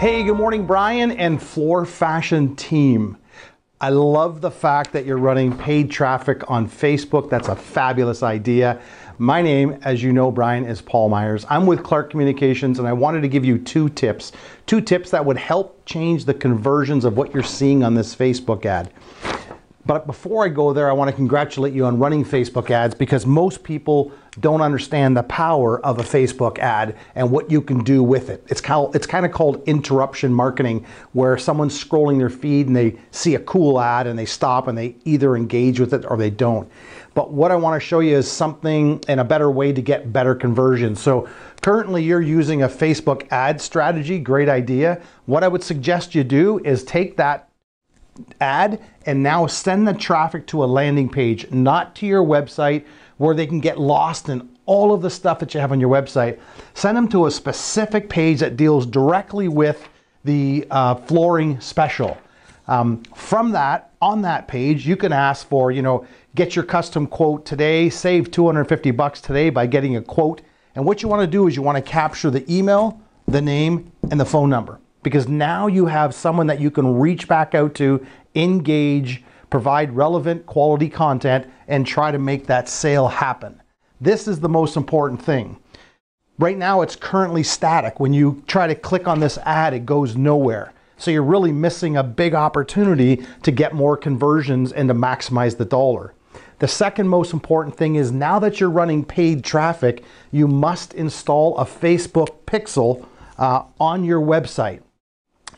Hey, good morning, Brian and Floor Fashion team. I love the fact that you're running paid traffic on Facebook. That's a fabulous idea. My name, as you know, Brian, is Paul Meyers. I'm with Clark Communications and I wanted to give you two tips. Two tips that would help change the conversions of what you're seeing on this Facebook ad. But before I go there, I want to congratulate you on running Facebook ads because most people don't understand the power of a Facebook ad and what you can do with it. It's kind of, it's kind of called interruption marketing, where someone's scrolling their feed and they see a cool ad and they stop and they either engage with it or they don't. But what I want to show you is something and a better way to get better conversions. So currently you're using a Facebook ad strategy, great idea. What I would suggest you do is take that ad and now send the traffic to a landing page, not to your website where they can get lost in all of the stuff that you have on your website. Send them to a specific page that deals directly with the uh, flooring special. Um, from that, on that page, you can ask for, you know, get your custom quote today, save 250 bucks today by getting a quote. And what you want to do is you want to capture the email, the name, and the phone number because now you have someone that you can reach back out to, engage, provide relevant quality content, and try to make that sale happen. This is the most important thing. Right now, it's currently static. When you try to click on this ad, it goes nowhere. So you're really missing a big opportunity to get more conversions and to maximize the dollar. The second most important thing is now that you're running paid traffic, you must install a Facebook pixel uh, on your website.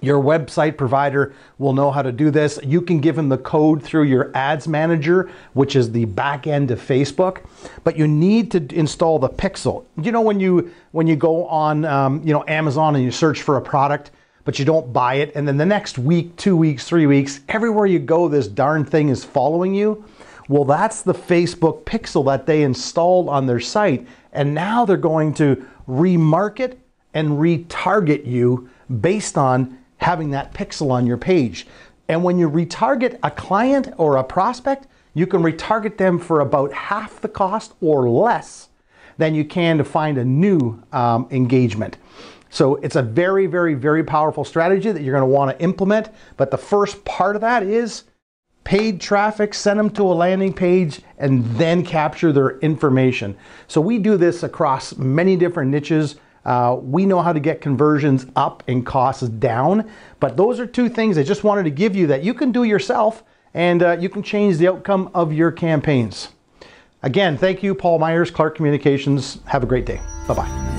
Your website provider will know how to do this. You can give them the code through your ads manager, which is the back end of Facebook, but you need to install the pixel. You know, when you, when you go on, um, you know, Amazon and you search for a product, but you don't buy it. And then the next week, two weeks, three weeks, everywhere you go, this darn thing is following you. Well, that's the Facebook pixel that they installed on their site. And now they're going to remarket and retarget you based on having that pixel on your page. And when you retarget a client or a prospect, you can retarget them for about half the cost or less than you can to find a new um, engagement. So it's a very, very, very powerful strategy that you're going to want to implement. But the first part of that is paid traffic, send them to a landing page, and then capture their information. So we do this across many different niches. Uh, we know how to get conversions up and costs down, but those are two things I just wanted to give you that you can do yourself and uh, you can change the outcome of your campaigns. Again, thank you, Paul Meyers, Clark Communications. Have a great day. Bye bye.